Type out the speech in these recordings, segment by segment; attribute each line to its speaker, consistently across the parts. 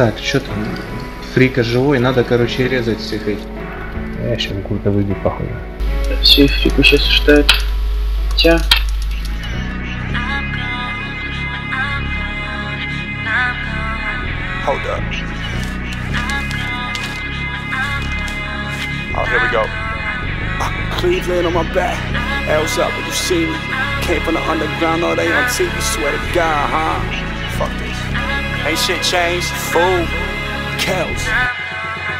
Speaker 1: Так, что там? Фрика живой, надо, короче, резать всех этих.
Speaker 2: Я сейчас куда-то выйду, похуй.
Speaker 3: Все, фрику сейчас ждать. Тя.
Speaker 4: Hold up. Oh, here we go. Uh, Cleveland on my back. L's up, but you see me. Came from the underground, all they on TV. Swear to God, huh? Fuck this. Ain't shit changed. Fool. Kells.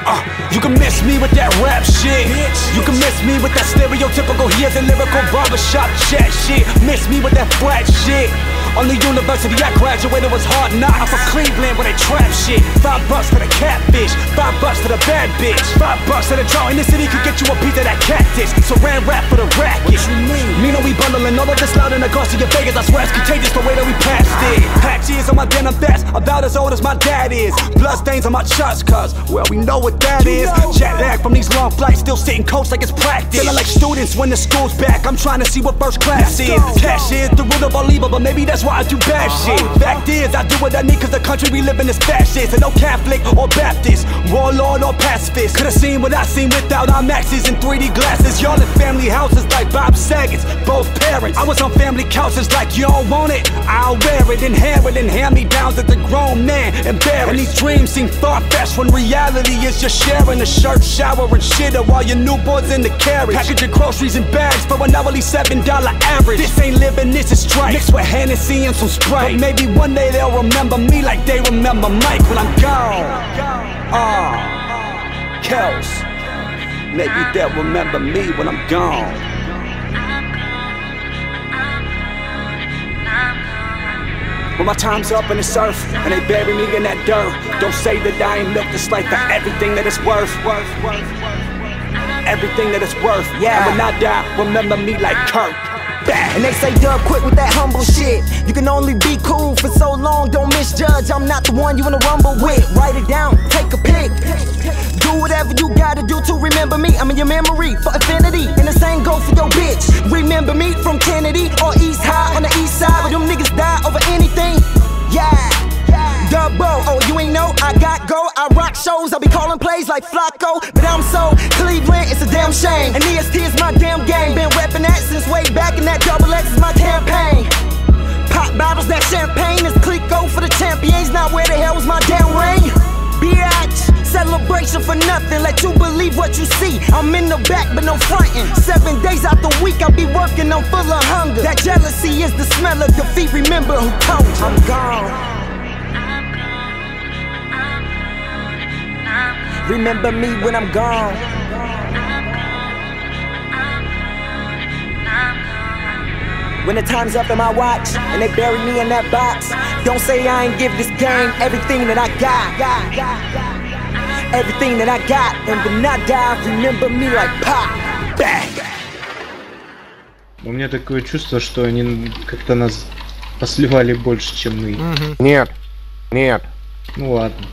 Speaker 4: Uh, you can miss me with that rap shit. You can miss me with that stereotypical here's a lyrical barbershop chat shit. Miss me with that flat shit. On the university I graduated was hard knock. I'm from Cleveland where they trap shit. Five bucks for the catfish, five bucks for the bad bitch, five bucks for the draw in the city could get you a piece of that cactus. So ran rap for the racket. We bundling all of this loud in the cost of your Vegas. I swear it's contagious the way that we passed it. Patches on my denim vest, about as old as my dad is. Blood stains on my chucks, cuz well we know what that is. Jet lag from these long flights, still sitting coach like it's practice. Feeling like students when the school's back. I'm trying to see what first class is. Cash is the root of all evil, but maybe that's why I do bad uh-huh. shit. Fact is, I do what I need cause the country we live in is fascist. And no Catholic or Baptist, warlord or pacifist. Could've seen what I seen without our maxes and 3D glasses. Y'all in family houses like Bob Saget's, both parents. I was on family couches like don't want it. I'll wear it, inherit and hand me downs as a grown man. Embarrassed. And these dreams seem far fetched when reality is just sharing a shirt, shower, and shitter while your newborn's in the carriage. Package your groceries in bags for an hourly $7 average. This ain't living, this is strife. Mixed with Hennessy and some Sprite. But maybe one day they'll remember me like they remember Mike when I'm gone. Ah, Kells. Maybe they'll remember me when I'm gone. When my time's up in this earth and they bury me in that dirt, don't say that I ain't milked this life for everything that it's worth. worth, worth, worth. Everything that it's worth.
Speaker 5: Yeah.
Speaker 4: And when I die, remember me like Kurt.
Speaker 5: And they say Dub quit with that humble shit. You can only be cool for so long, don't misjudge. I'm not the one you wanna rumble with. Write it down, take a pic. Do whatever you gotta do to remember me. I'm in your memory for affinity. And the same goes for your bitch. Remember me from Kennedy or East High on the shows, I be calling plays like Flacco, but I'm so Cleveland, it's a damn shame. And EST is my damn game, been reppin' that since way back, and that double X is my campaign. Pop bottles, that champagne is Clicquot for the champions. Now where the hell was my damn ring? Biatch, celebration for nothing. Let you believe what you see. I'm in the back, but no frontin'. Seven days out the week, I'll be working, I'm full of hunger. That jealousy is the smell of defeat. Remember who told you? I'm gone. Remember me when I'm gone. When the time's up in my watch and they bury me in that box, don't say I ain't give this game everything that I got. Everything that I got, and when I die, remember me like pop. Back.
Speaker 1: У меня такое чувство, что они как-то нас посливали больше, чем мы.
Speaker 2: Нет, нет.
Speaker 1: Ну ладно.